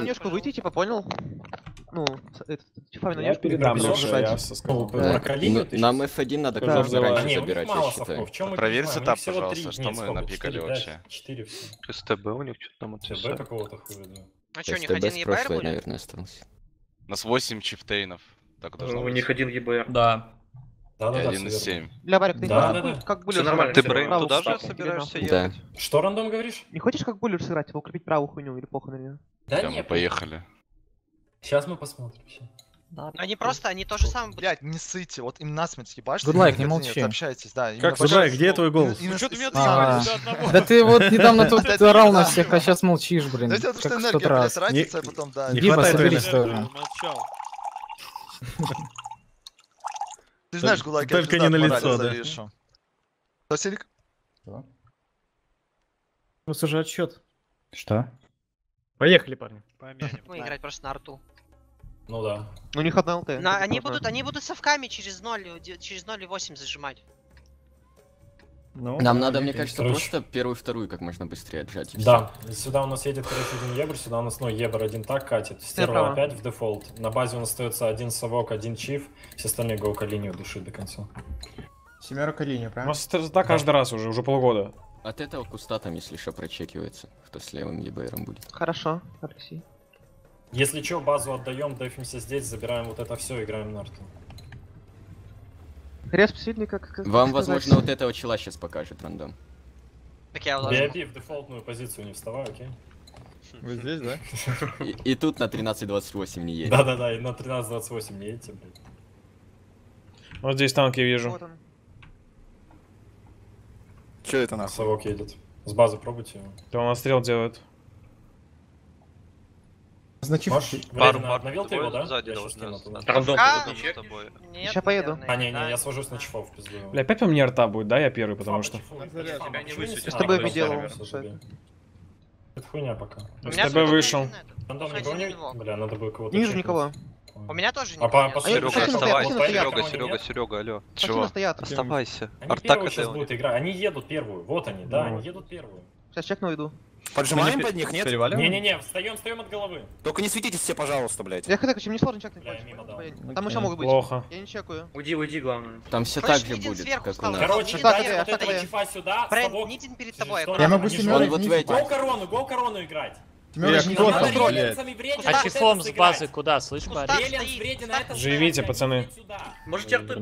конечку выйти, типа, понял? Ну, это, чифами на Я передам я. Да. Ну, ты Нам щас- F1 надо взяла. раньше у них забирать, я считаю. Проверь сетап, У пожалуйста, что мы напикали вообще. СТБ у них что-то там ТБ отвечает. какого-то хуя, да. А что, у них СТБ один ЕБР будет? наверное, остался. У нас 8 чифтейнов. Так должно У быть. них один ЕБР. Да. Да, да, да, один из 7. Бля, Барик, ты не Да, хочешь да, да. как буллер Всё нормально, сыграть? всё Правую нормально. туда же собираешься Да. ехать? Что рандом говоришь? Не хочешь как буллер сыграть, его укрепить правую хуйню или похуй на нее? Да Да, мы нет, поехали. Сейчас мы посмотрим. ща. Они просто, они то же самое будут. Блять, не ссыте, вот им насмерть ебашь. Good luck, не молчи. Общайтесь, да. именно Как Суджай, где твой голос? именно Что ты меня А, одного? Да ты вот недавно тут Да, орал на да. всех, а сейчас молчишь, блин. Да это потому что Как в энергия, тот блядь, раз. разница, потом, да. Не Дима, хватает соберись энергии. тоже. Молчал. Ты знаешь, гулаг, Только не на лицо, да. Что, Селик? У нас уже отсчет. Что? Поехали, парни. Помянем. Мы играть просто на арту. Ну да. У них одна ЛТ. На- они будут, они будут совками через 0, де- через 0,8 зажимать. Ну, Нам надо, мне кажется, Короче. просто первую-вторую как можно быстрее отжать. Да, сюда у нас едет, короче, один ебр, сюда у нас, ну, ебр один так катит, стерва опять в дефолт. На базе у нас остается один совок, один чиф, все остальные гоука линию души до конца. Семерка линию, У правильно? нас это так каждый раз уже, уже полгода. От этого куста там, если что, прочекивается, кто с левым ЕБРом будет. Хорошо, Алексей. Если что, базу отдаем, дефимся здесь, забираем вот это все, играем на арту. Респ сильный, как... как Вам, сказать. возможно, вот этого чела сейчас покажет рандом. Так я уложил. BIB в дефолтную позицию не вставай, окей? Вы здесь, да? И, и тут на 13.28 не едет. Да-да-да, и на 13-28 не едете, блядь. Вот здесь танки вижу. Вот он. Че это нахуй? Совок едет. С базы пробуйте его. То он стрел делает. Значит, Можешь? Пару, пару. обновил ты его, да? Сзади Я должен. Рандом А, с тобой. Нет, Ща поеду. А, не, не, я сложусь на чифов, пизду. Бля, опять по мне арта будет, да, я первый, потому что... Не высветит. С тобой А, видел. просто Это хуйня пока. У С меня тобой вышел. Рандом никого не... Бля, надо было кого-то Не вижу чекнуть. никого. У меня тоже А по, по А я- Серега, оставайся. Серега. Серега, Серега, алло. Стоят. Оставайся. Они Арта первую сейчас у будут играть. Они едут первую. Вот они, да, Ну. они едут первую. Сейчас чекну иду. Поджимаем под них, нет? Не-не-не, встаем, встаем от головы. Только не светитесь все, пожалуйста, блядь. Я хз, чем не сложно чекнуть. Бля, мимо дал. Там еще могут быть. Плохо. Я не чекаю. Уйди, уйди, главное. Там все так же будет, сверху как у нас. Короче, дай вот ТД. чифа сюда. Нитин перед тобой. Я могу эти. Гол корону, гол корону играть. Не А это с базы куда, слышь, это Живите, пацаны. Можете арты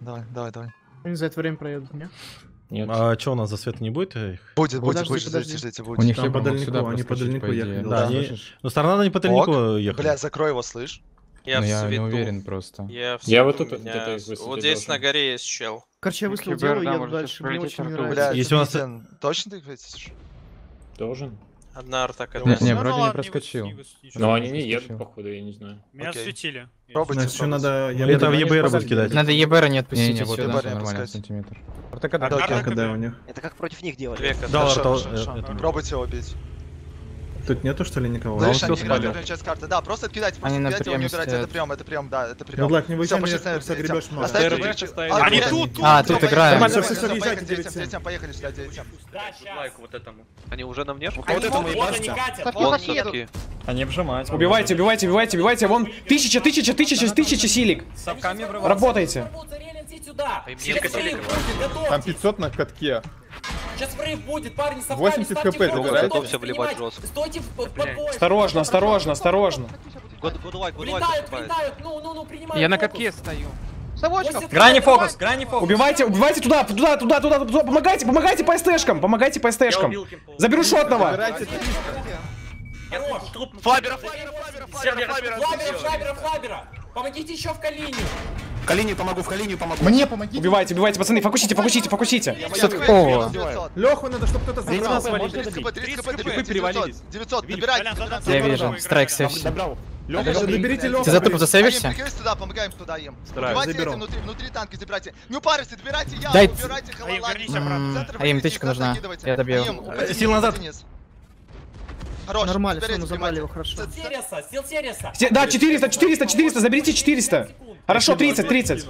Давай, давай, давай. Они за это время проедут, не? А что у нас за свет не будет их? Будет, будет, Подожди, будет, подожди. ждите, ждите, У будет. них Там по дальнику, они по дальнику ехали. Да, они... Ну, сторона надо не по дальнику ехать. Бля, закрой его, слышь. Я в свету. просто. Я Я вот тут меня их Вот здесь должен. на горе есть чел. Короче, я выстрел делаю, еду дальше. Мне очень не Бля, нравится. Если у нас- Точно ты ответишь? Должен. Одна арта КД. Не, Ну, вроде не ладно, проскочил. Но ничего. они не едут, походу, я не знаю. Меня светили. Пробуйте, пробуйте. надо... Это в ЕБР будет кидать. Надо ЕБР не отпустить Не, не, вот отсюда. ЕБР не отпускать. сантиметр. Арта КД. у них? Это как против них делать. Две КД. Да, э, это- Пробуйте его бить. Тут нету, что ли, никого? Слышь, они играют верхнюю часть карты. Да, просто откидайте, просто Они на откидайте его, не убирайте. Это прием, это прием, да, это прием. Ну, Блэк, не выйти, мне нами, загребешь много. А, Они тут, тут. А, тут всё, поехали, въезжайте, детям, 9-7. детям, поехали сюда, сейчас. Лайк вот этому. Они уже на? Они Вот это могут, мы вот ебашим. они они. Они вжимать. Убивайте, убивайте, убивайте, убивайте. Вон тысяча, тысяча, тысяча, тысяча силик. Работайте. Там 500 на катке. Сейчас фрейв будет, парни, совками 80 ставьте хп Готовься вливать принимать. жестко. Стойте в под бой. Осторожно, осторожно, осторожно. Влетают, влетают, ну, ну, ну, принимают Я на катке стою. Совочка. 80 Грани фокус, грани фокус. Убивайте, убивайте туда, туда, туда, туда, туда. Помогайте, помогайте по СТшкам, помогайте по СТшкам. Заберу шотного. Флабера, Флабера, Флабера, Флабера. Флабера, Флабера, Флабера. Помогите еще в колени. В колени помогу, в колени помогу. Мне помогите. Убивайте, убивайте, пацаны, фокусите, фокусите, фокусите. О, Леху надо, чтобы кто-то забрал. 30 хп, 30 хп, 900, 900, добирайте. Я вижу, страйк сейф. Лёха, Доберите Леху. Ты за тупо засейвишься? Туда, помогаем туда им. Убивайте эти внутри, внутри танки, забирайте. Не упарьтесь, добирайте я, убирайте Аим, халала. вернись обратно. М, А им тычка нужна. Я добью. Сил назад. Хорош. Нормально, все, мы эти забрали его, хорошо. Сереса, сил Сереса. Те- Да, 400, 400, 400, заберите 400. Хорошо, 30, 30.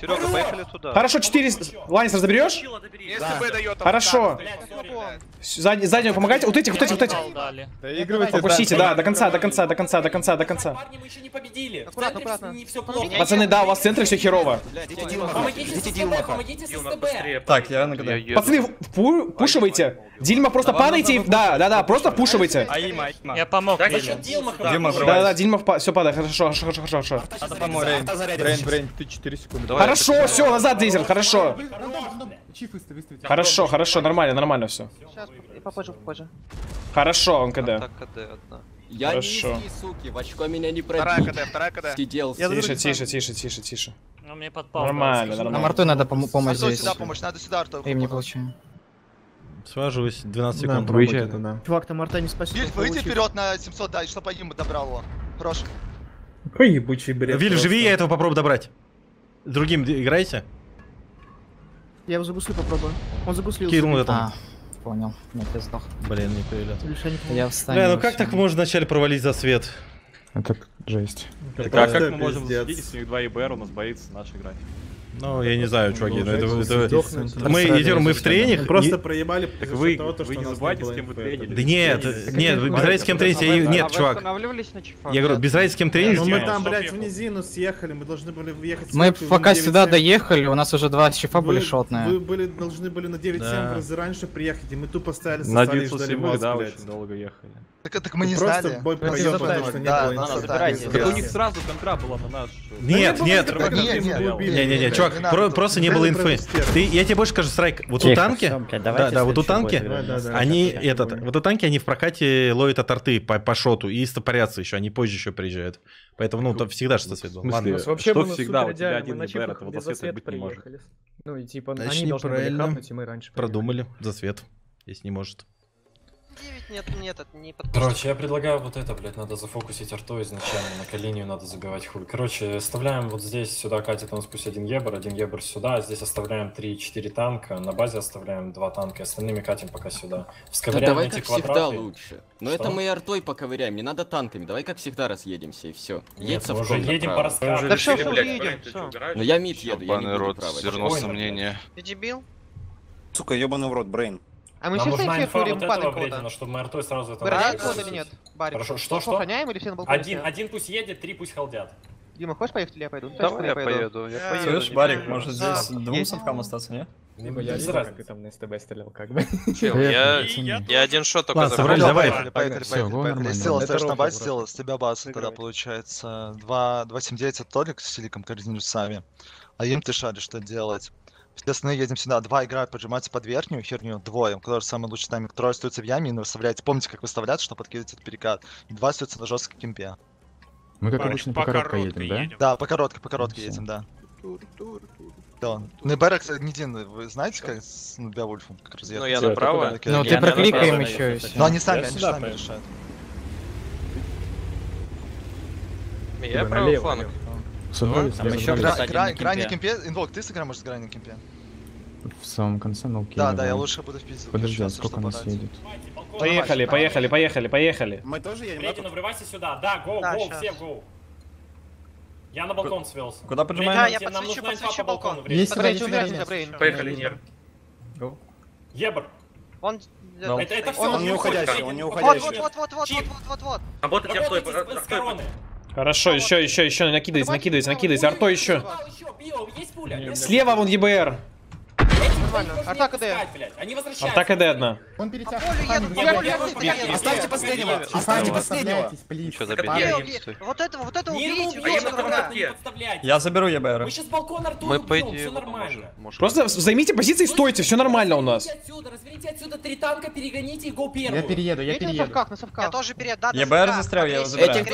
Серега, поехали туда. Хорошо, 400. Ланнистер заберешь? СТБ дает Хорошо. Зад- Заднего помогайте. Вот этих, вот этих, вот этих. Доигрывайте. Опустите, да, до конца, до конца, до конца, до конца, до конца. Парни, мы еще не победили. Аккуратно, аккуратно. не все плохо. Пацаны, да, у вас в центре все херово. Помогите с СТБ, помогите с СТБ. Так, я Я Пацаны, пу- пушивайте. Дильма, просто падайте. и- Да, да, да, просто пушивайте. Я помог. За счет Дилма, Дима, хорошо. Да, да, Дильма, все падает. Хорошо, хорошо, хорошо, хорошо. Брейн, Брейн, Брейн, ты 4 секунды. Хорошо, все, назад, Дизель, хорошо. Хорошо, хорошо, нормально, нормально все. Сейчас, попозже, попозже. Хорошо, он КД. Так, КД одна. Я Хорошо. низкий, суки, в очко меня не Вторая пробить. КД, вторая КД. Сидел Тише, тише, тише, тише, тише. Ну, мне подпал. Нормально, Нам нормально. Арту надо помо- помочь здесь. сюда помощь, надо сюда, Артур. Им не получаем. Сваживаюсь, 12 секунд. Выезжай туда. Чувак, там Арта не спасет. Виль, выйди вперед на 700, да, и чтобы им добрал его. Хорош. Какой ебучий бред. Виль, живи, я этого попробую добрать. С другим играете? Я его загуслю попробую. Он загуслил. Кирилл это. А, понял. Нет, я сдох. Блин, не повелят. Я встану. Бля, ну как так можно вначале провалить за свет? Это жесть. Это Как, просто как мы можем пиздец. засветить, если у них 2 ИБР, у нас боится наш играть? Ну, я не знаю, чуваки, ну это... Мы, идем, мы в трениях. не- проебали. Так вы, вы не забывайте, с кем вы тренили. Да нет, нет, без разницы, с кем тренить, я- нет, чувак. Я говорю, без разницы, с кем тренить. Ну мы там, блядь, в низину съехали, мы должны были въехать... Мы пока сюда доехали, у нас уже два чифа были шотные. были, должны были на 9-7 Да. раза раньше приехать, и мы тупо стояли, На сосали и ждали 907, мозг, да, блядь. очень долго ехали. Так, так мы не Просто знали. бой Мы забрали. потому что не Да, было нас забрали. Так у них сразу контра была на наш... Нет, нет, Так нет, нет. Не-не-не, чувак, Не надо про- просто не было инфы. Ты, я тебе больше скажу, Страйк, вот у танки, да, да, вот у танки, Да, да, да. они, этот, вот у танки, они в прокате ловят от арты по, по шоту и стопорятся еще, они позже еще приезжают. Поэтому, ну, там всегда что свет был. Ладно. вообще что всегда, у тебя один ИБР, этого засвета быть не может. Ну и типа, Значит, неправильно продумали за свет, если не может. 9 нет, нет, это не под... Короче, я предлагаю вот это, блядь, надо зафокусить арту изначально, на колинию надо забивать хуй. Короче, оставляем вот здесь, сюда катит у нас пусть один ебр, один ебр сюда, здесь оставляем 3-4 танка, на базе оставляем 2 танка, остальными катим пока сюда. Да давай эти как всегда квадраты. лучше. Но Что? это мы и артой поковыряем, не надо танками. Давай как всегда разъедемся и все. Нет, мы уже едем по раскату. Да все, все, едем, все. Но я мид еду, я не Ебаный буду рот, право. зерно сомнения. Ты дебил? Сука, ебаный в рот, Брейн. А мы Нам все стоим инфа вот этого чтобы мы артой сразу это начали. кого-то или нет? Барик, Хорошо, что, что, охраняем или все на балконе? Один, один пусть едет, три пусть халдят. Дима, хочешь поехать или я пойду? Точно Давай я поеду. поеду, я поеду. Слышь, Барик, может, здесь двум совкам остаться, не? Не- без разницы. там на СТБ стрелял, как бы. Чел, я, я один шот только Ладно, давай. Поехали, поехали. Сделал, Это стоишь на базе, сделал, с тебя база, тогда получается 2, 279 от Толик с Силиком координируют А им ты шаришь, что делать. Все остальные едем сюда. Два играют, поджимаются под верхнюю херню, двое, у которых самый лучший тайминг. Трое остаются в яме и выставляете. Помните, как выставляться, чтобы подкидывать этот перекат. И два остаются на жесткой кемпе. Мы как обычно по короткой едем, да? Да, по короткой, по короткой Всё. едем, да. Да. Ну, Берек, не один, вы знаете, как с ну, Беовульфом, как разъехать? Ну, я направо. Ну ты прокликаем направо, еще, если. Но они сами, они сами решают. Я правый фланг. Собрались, Там еще Гра- один гра- на кемпе. Грани кемпе, инвок, ты сыграешь, может, грани кемпе? В самом конце, ну окей. Да, да, я лучше буду в пизду. Подожди, а сколько нас едет? Поехали, поехали, поехали, поехали. Мы тоже едем, Бредин, врывайся сюда. Да, гоу, Да, гоу, щас. все, гоу. Я на балкон свелся. Куда Бредин, Да, я нам подсвечу, нужна инфа подсвечу по балкону. балкон. Бредин. Есть Брейн, нельзя, Брейн. Поехали, Нер. Ебр. Он... Это, это все. Он не уходящий, он не Вот, уходящий. вот, вот, вот, вот, вот, вот, вот, вот. Работать я стой, Работайте с- с короны. Хорошо, еще, еще, еще, накидывайте, накидывайте, накидывайте. Арто еще. Слева вон ЕБР. Нормально. Атака Д. Они возвращаются. Атака Д одна. Он. Оставьте последнего, оставьте последнего. Что, убей. Вот это, вот это Не убейте, убейте, убейте, аккуратно, аккуратно. не подставляйте. Я заберу ЕБР. Мы сейчас балкон Артура Мы по убьем, идее все нормально. Просто займите позиции, стойте, все нормально у нас. Разверните отсюда, разверните отсюда три танка, перегоните и го первую. Я перееду, я Едем на перееду. совках, на Я тоже перед, да, ЕБР застрял, я его забираю.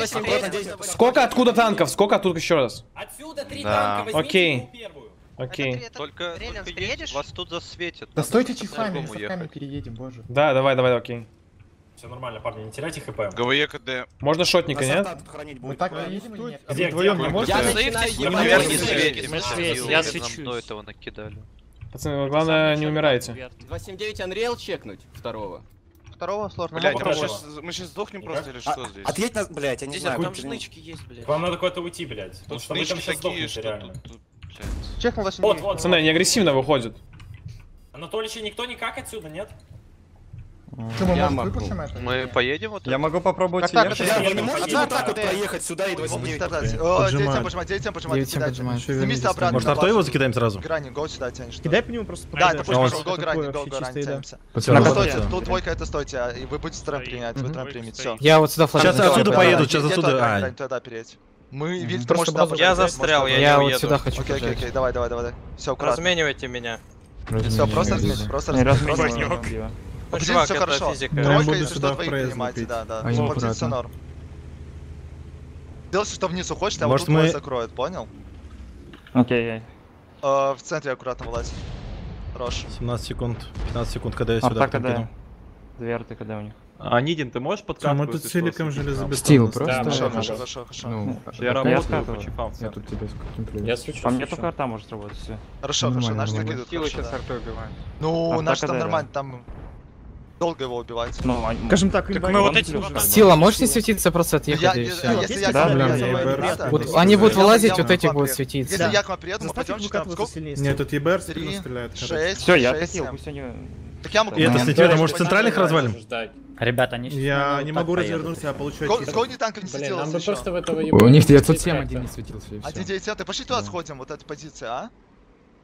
Сколько откуда танков? Сколько откуда еще раз? Отсюда три Да. танка, возьмите Окей. Окей. Это- это- Только, Релианс, только едешь? Вас тут засветит. Да стойте совками ехать. переедем, боже. Да, давай, давай, окей. Все нормально, парни, не теряйте хп. ГВЕ КД. Можно шотника, нет? Мы так переедем или нет? Где, Вдвоем где? не можете? Я Я мы Нам я до свечусь. этого накидали. Пацаны, главное не умирайте. 279 Unreal чекнуть второго. второго сложно. Блять, мы сейчас, мы сейчас сдохнем просто или А, что здесь? Отъедь на, блять, я не знаю. там блин. снычки есть, блядь. Вам надо куда-то уйти, блядь. Потому что вы там сейчас что реально. Чекнул 8 Вот, вот. Пацаны, они агрессивно выходят. Анатолича никто никак отсюда, нет? Я могу. Мы поедем вот Я могу попробовать Так, так, вы не можете вот так вот проехать сюда и 29 Поджимает. Детям поджимать, детям поджимать, 9 кидайте. поджимает. Сними обратно. Может, на артой его закидаем сразу? Грани, го сюда тянешь. Кидай по нему просто Да, это пусть А пошел, го такое грани, го вообще грани, тянемся. Стойте, это. тут двойка это стойте, а, и вы будете строим применять, вы троем примите, все. Я вот сюда флаг Сейчас отсюда Да. поедут, сейчас отсюда- а. Туда переть. Мы, Виль, ты Просто можешь базу Я застрял, я Я не вот уеду. сюда хочу Окей, окей, окей, давай, давай, давай. Все, аккуратно. Разменивайте меня. Все, просто размените, просто размените. Ну, чувак, все хорошо. физика. Тройка, если сюда что, двоих принимайте, да, да. Позиция аккуратно. норм. Делайте, что вниз уходите, а вот Может, тут закроют, понял? Окей. Э, В центре аккуратно вылазь. Хорош. 17 секунд, 15 секунд, когда я А сюда так, потом когда? кину. Дверты когда у них? А, Нидин, ты можешь подкатывать? мы тут силиком железобетонно? Стил просто. Хорошо, да, хорошо, хорошо, хорошо. Ну, Я работаю по чифам. Я тут тебе с каким Я свечу. По мне только арта может работать, все. Хорошо, хорошо, наши нормально. закидывают. хорошо, да. артой убиваем. Ну, А так, там нормально, там долго его убивать. Ну, а- Скажем так, Так мы вот эти Стила, можете светиться просто Я, отъехать и я- все? если я Да, блин, я Вот они будут вылазить, вот эти будут светиться. Если я к вам приеду, мы пойдем сильнее. Нет, тут ЕБР стреляет. Все, я семь. пусть они... Так я могу... И это Момент. с цветом, может, центральных развалим? Ребята, они Я не могу развернуться, я получаю Ско- чисто. Сколько танков не светилось еще? У них 907 один не светился. и. Один 900, ты пошли туда сходим, вот эта позиция, а?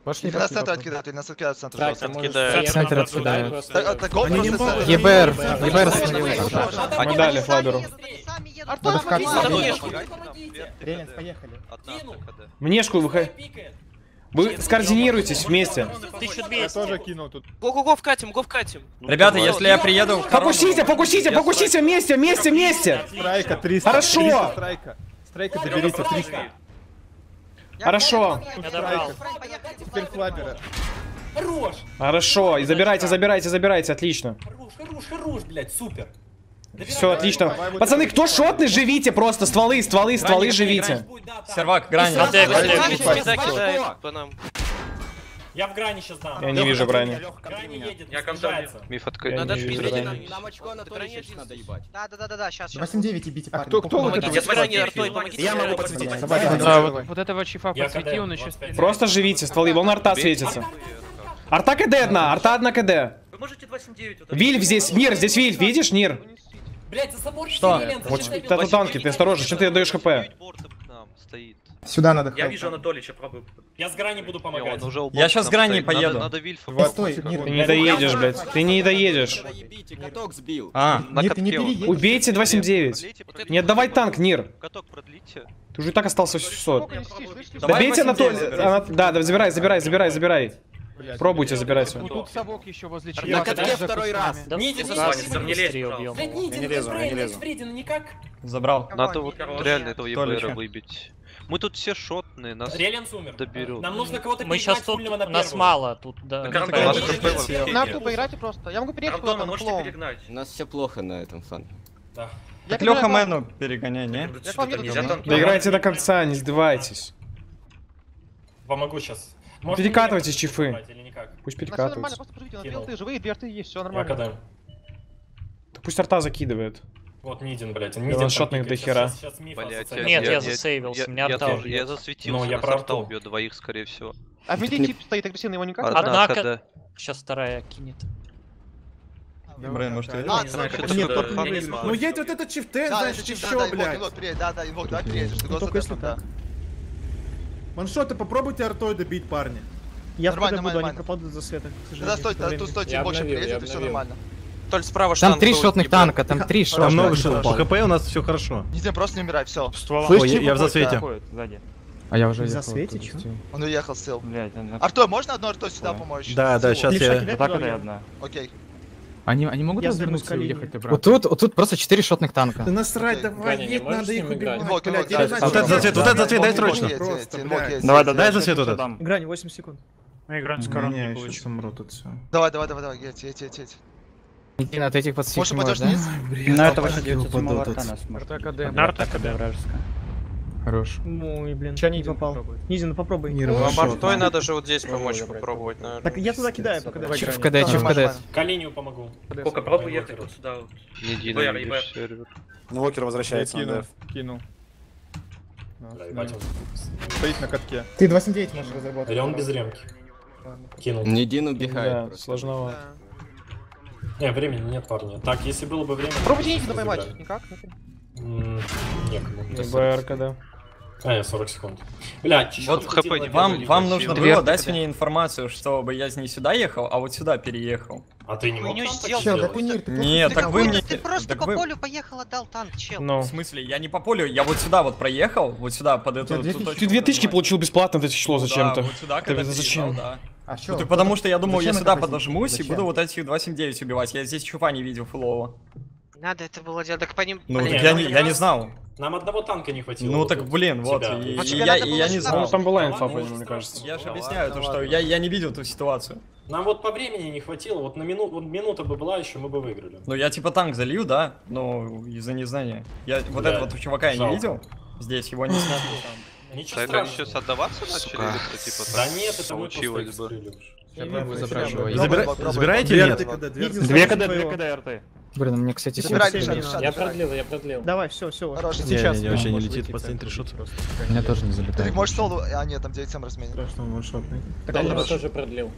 Пошли, нас пошли, центр пошли. откидают, или нас откидают в центр Так, жестко. откидаю. Центр откидают. Они не просто могут. ЕБР. ЕБР светился. Они Мы дали Флаберу. Ренец, поехали. Мнешку выходи. Вы скоординируйтесь вместе. Я тоже кинул тут. Го-го-го вкатим, го вкатим. Ребята, если я приеду... Покусите, покусите, покусите вместе, вместе, вместе. Страйка 300. Хорошо. 300 страйка. Страйка доберите 300. Хорошо. Теперь флабера. Хорошо, и забирайте, забирайте, забирайте, отлично. Хорош, хорош, хорош, блядь, супер. Все, отлично. Пацаны, кто шотный, живите просто, стволы, стволы, стволы, живите. Сервак, нам. Я в грани сейчас дам. Я не вижу грани. Грани едет, Я снижается. Миф Я открыть. не Надо грани. Нам очко Анатолия надо ебать. Да, да, да, да, да, сейчас, сейчас. 8-9 и бить А кто, кто вот это? Артой, помогите. Я с могу подсветить. Да. Вот этого чифа Я подсвети, он еще 25. Просто живите, стволы, вон арта светится. Арта КД одна, арта одна КД. Вы можете 279 вот. Вильф здесь, Нир, здесь Вильф, видишь, Нир? Блядь, за собор Что? Ты это танки, ты осторожно, чем ты даешь хп? Сюда надо. Я вижу Анатолича, пробую. Я с грани буду помогать. Я щас нам грани поеду. Надо Вильфа. Вот, стой, Нир. Ты не доедешь, блядь, ты не доедешь. Каток сбил. А, Нет, ты не переедешь. Убейте 279. Продлите, продлите. Не отдавай танк, Нир. Каток продлите. Ты уже и так остался 600. Сколько нести, слышишь? Давай Добейте 89 Анатолия. забирай. Ана- Да, да, забирай, забирай, забирай, забирай. Блядь. Пробуйте забирать. Тут совок еще возле На катке второй раз. Нидин, Зазвонится, мне лезь, пожалуйста. Не лезу, я не лезу. Фредина никак. забрал. Надо вот реально этого. ЕБРа выбить. Мы тут все шотные, нас Реленс умер. доберут. Нам нужно кого-то Мы сейчас перегнать тут, на нас мало тут, да. Так, да, Антон, да. наш КП На арту поиграйте просто. Я могу переехать куда-то на флоу. У нас все плохо на этом фан. Да. Так Леха. Мэну перегоняй, не? Доиграйте до конца, не сдавайтесь. Помогу сейчас. Перекатывайтесь, чифы. Или никак? Пусть На всё нормально, перекатываются. просто. На Кинул. две живые, две арты есть, все Я нормально. когда? Да Пусть арта закидывает. Вот Нидин, блядь. он Нидин там шотных пикает. до хера. Сейчас- сейчас Блядь. Нет, я засейвился, я- мне я арта тоже- убьет. Я засветился, Ну, я нас про арта убьет двоих, скорее всего. А в тип стоит агрессивный, его никак. Одна Однако-. Сейчас вторая кинет. Брейн, может, я А, не знаю, знаю, как Нет, Я смогу. Ну едь вот этот чифтен, Да, значит, еще, да, блядь. да, да, инвок, давай приедешь, Ну, только если да. так. Ваншоты, попробуйте артой добить, парни. Я Нормально, КД буду, они нормально. пропадут за светом, сожалению. стой, тут стой, тимбокчик приедет, и все нормально. Толь справа Там штанг три шотных танка, там три Там шотных. много что. По ХП у нас все хорошо. Не просто не умирай, все. Ой, я- я в засвете. А я уже В ехал засвете, чё? Он уехал, стил. Блядь, Артой, можно одну артой сюда помочь? Да, да, сейчас я... Так, я. одна. Окей. Они, они могут Я развернуться и уехать обратно? Вот тут, вот тут просто четыре шотных танка. Да насрать, давай, нет, надо их убивать, Вот этот засвет, вот этот засвет, дай срочно. Давай, да, Дай есть. засвет вот этот. Грань, 8 секунд. Не, я сейчас умру тут все. Давай, давай, давай, давай, едь, едь, едь, едь. Никита, ты этих можешь, пойдешь да? вниз? На это 8 907 арта нас. Арта КД. Нарта КД вражеская. Хорош. Ой, блин, Чё не Низин попал. Низин, ну попробуй. Ну, Бартой надо же вот здесь помочь попробовать, наверное. Так я туда кидаю, пока Чиф давай. в КД, чиф в КД. Калинию помогу. Пока пробуй ехать вот сюда. вот. Не сервер. Вокер возвращается Я кинул. Стоит на катке. Ты 279 можешь разработать. Или он без ремки. Кинул. Не Дин убегает Да, сложновато. Не, времени нет, парни. Так, если было бы время... Пробуйте мы поймать. Никак? Некому. БРК, да. А, нет, 40 секунд. Бля, Вот ХП не Вам, вам нужно было дать КД. мне информацию, чтобы я не сюда ехал, а вот сюда переехал. А ты не мог Хуйню там так сделать? да кунир, ты Нет, Ты так вы мне... Ты просто так по вы- полю поехал, отдал танк, чел. Ну. В смысле, я не по полю, я вот сюда вот проехал, вот сюда, под эту... Ты две тысячи получил бесплатно, это число Ну зачем-то. Да, вот сюда, Ты когда зачем? да. А Ну, что? так потому что я думал, я сюда подожмусь и буду вот этих 279 убивать. Я здесь чупа не видел фулового. Надо это было делать, так по ним... Ну, так я ну, не, я знал. Нам одного танка не хватило. Ну вот так, блин, вот, Тебя. и, и я, я не знал. Ну, там была инфа, ну, мне кажется. Я же Ладно, объясняю, то, ладно, что ладно. я, я не видел эту ситуацию. Нам вот по времени не хватило, вот на минуту, вот минута бы была еще, мы бы выиграли. Ну, я типа танк залью, да, но из-за незнания. Я вот этого вот чувака я не видел. Здесь его не сняли. Ничего страшного. сейчас отдаваться начали, типа Да нет, это мы просто случилось бы. Забираете или нет? Две КД, две КД РТ. Блин, у меня, кстати, Шан, Я забирай. продлил, я продлил. Давай, все, все. Хорош. Не, Сейчас. не, не, вообще не летит, выйти по в центре центр. шут. Меня тоже не Ты залетает. можешь соло... А, нет, там 9 разменен. Страшно, он ваншотный. Да, я тоже продлил.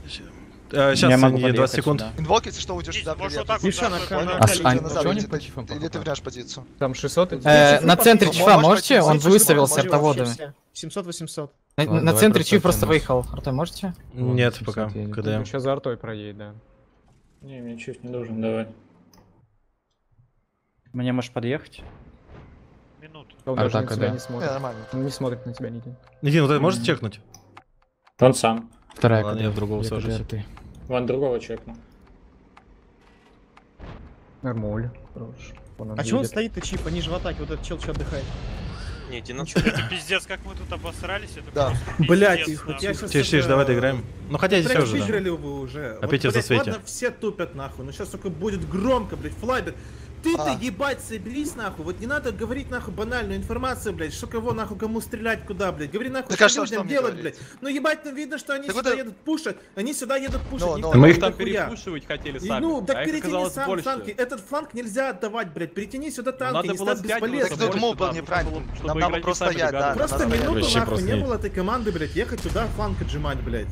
Сейчас, Я могу не 20 подъехать секунд. Инвок, если что, уйдешь сюда, привет. Миша, на А, канале. а, или ты- ты вернешь позицию. Там 600? Э, на центре чифа можете? Он выставил с артоводами. 700-800. На, Ладно, на давай центре чиф просто выехал. Артай, можете? Нет, пока. КД. Сейчас за артой проедет, да. Не, мне чиф не должен давать. Мне можешь подъехать? Минуту. Он А даже так, на тебя да. не Не, смотрит. нормально. Он не смотрит на тебя, Никит. Никит, вот это можете чекнуть? Он сам. Вторая Ладно, я в другого сажусь. Ван другого чекнул. Нормуль. Хорош. Он А чего он стоит и чип? Они же в атаке, вот этот чел что отдыхает. Не, динам... Это пиздец, как мы тут обосрались, это Да. просто Блять, я сейчас... Тише, тише, давай доиграем. Ну хотя здесь уже, да. выиграли вы уже. Опять вот, блядь, Свети. ладно, все тупят нахуй, но сейчас только будет громко, блядь, флайбер. Ты-то А. ебать соберись нахуй, вот не надо говорить нахуй банальную информацию, блядь, что кого нахуй, кому стрелять, куда, блядь. Говори нахуй, Так что а что людям там не делать, говорить? блядь. Ну ебать, ну видно, что они Так сюда вот едут пушать, они сюда едут пушать. Ну, их ну, там Мы их там дохуя. перепушивать хотели И, сами. Ну, так а перетяни сам больше. фланг. Этот фланг нельзя отдавать, блядь. Перетяни сюда танки, надо не было стать бесполезным. Так мол был неправильно. Нам надо просто стоять, да. Просто минуту нахуй не было этой команды, блядь, ехать туда, фланг отжимать, блядь.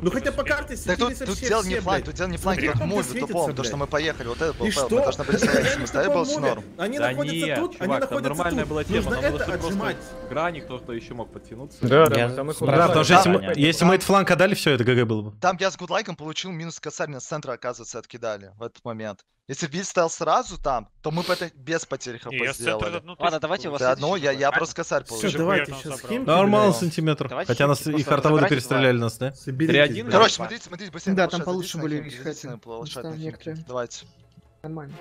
Ну хотя по карте Так светились тут, тут вообще дело не все, блядь. тут дело не фланг, Смотри, тут как муви светится, тупом, то, блядь. что мы поехали, вот это был И файл, что? мы должны были стоять, мы стояли, таком был мове. норм. Они Да находятся не, тут, чувак, они там находятся нормальная тут. была тема, Нужно было это что просто отжимать. грани, кто-то еще мог подтянуться. Да, да, там их Да, потому что если мы, если мы этот фланг отдали, все, это ГГ было бы. Там я с гудлайком получил минус косарь на центра, оказывается, откидали в этот момент. Если бит стоял сразу там, то мы бы это без потери хп Не, я с центра сделали. одну Ладно, давайте у вас Да, одно, я, я А, просто косарь Все, получил. давайте там сейчас схемки. Нормально сантиметр. Давайте Хотя нас просто их артоводы забирайте перестреляли нас, да? Соберитесь, 3-1, блядь. Короче, смотрите, смотрите, быстрее. Да, там получше были. Давайте. Нормально.